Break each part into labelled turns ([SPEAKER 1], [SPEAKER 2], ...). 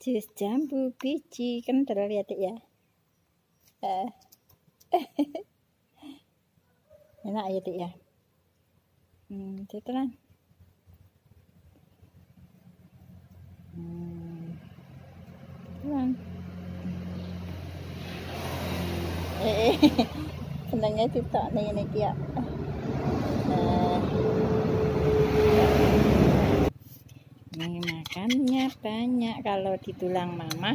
[SPEAKER 1] jus jambu biji. Kental ya ya? Eh. enak ya dek ya? Hmm, tetelan hmm, tetelan eh, senangnya tidak nih ini ya. Ini makannya banyak kalau di tulang mama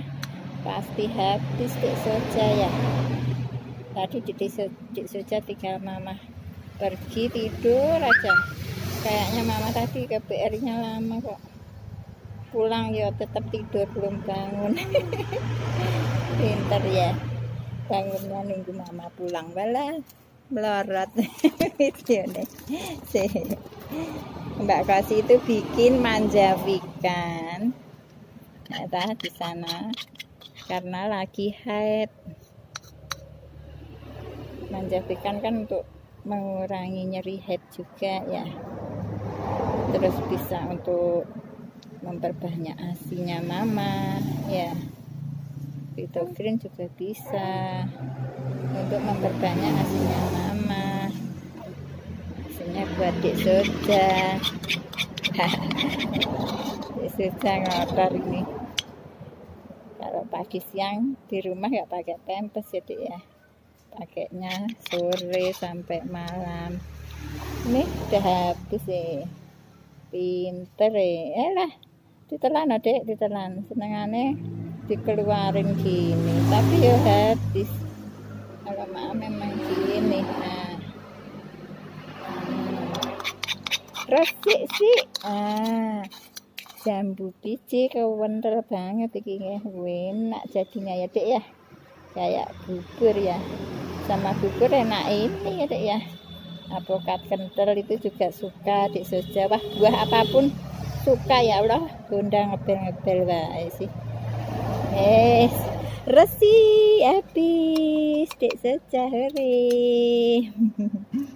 [SPEAKER 1] pasti habis dik soja ya. Tadi di dik soja tinggal mama pergi tidur aja. Kayaknya mama tadi ke PR-nya lama kok. Pulang ya tetap tidur belum bangun. Pinter ya. Bangunnya nunggu mama pulang balas melorot. Video nih. Mbak Kasih itu bikin manjavikan nah, di sana. Karena lagi haid. Manjavikan kan untuk mengurangi nyeri head juga ya. Terus bisa untuk memperbanyak asinya mama ya. Green juga bisa untuk memperbanyak hasilnya. Mama. Hasilnya buat dik soja dik soja ngotor ini. Kalau pagi siang di rumah ya pakai pempes ya dik ya. Pakainya sore sampai malam. Ini udah habis ya. Pinter ya. Lah ditelan adek ditelan. Senengannya dikeluarin gini. Tapi ya habis memang gini nah hmm. resik sih ah jambu biji kewentel banget ini enak jadinya ya dek ya. Kayak bubur ya. Sama bubur enak ini ya dek ya. Apokat kental itu juga suka di soja wah buah apa pun suka ya Allah. Bunda ngebel-ngebel baik sih. Eh resi habis dek secah